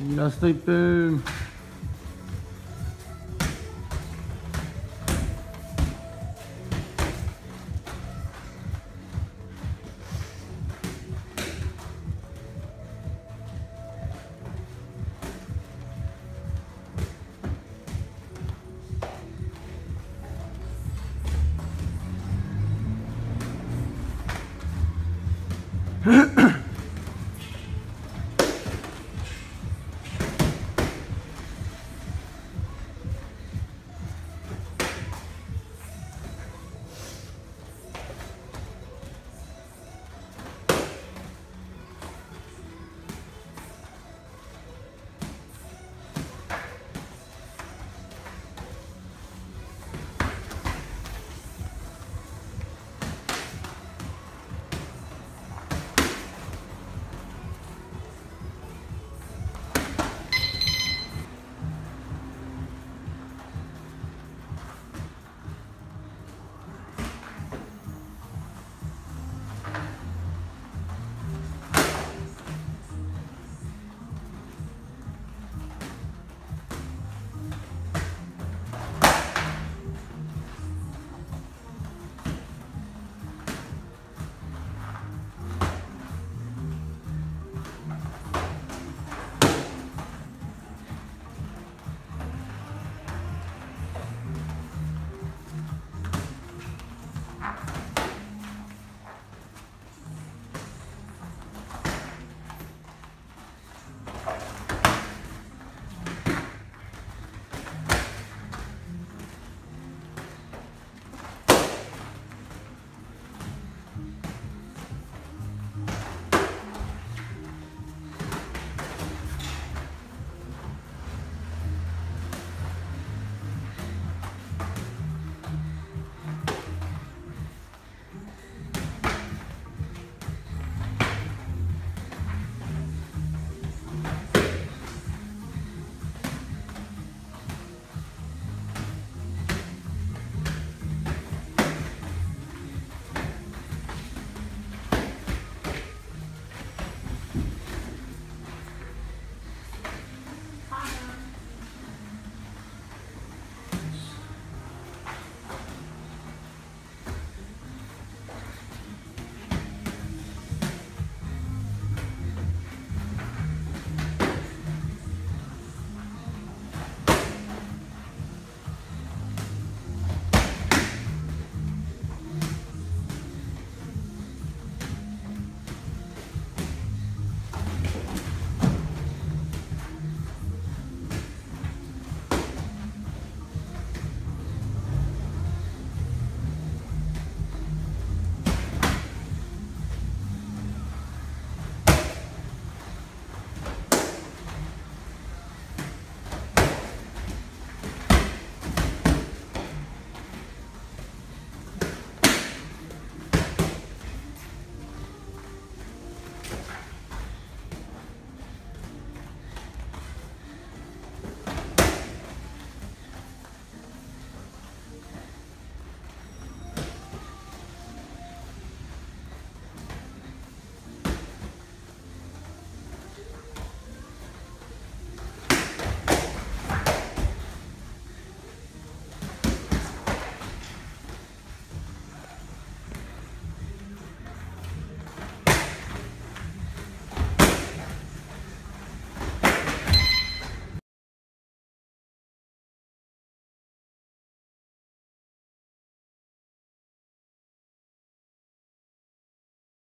Yes, they do.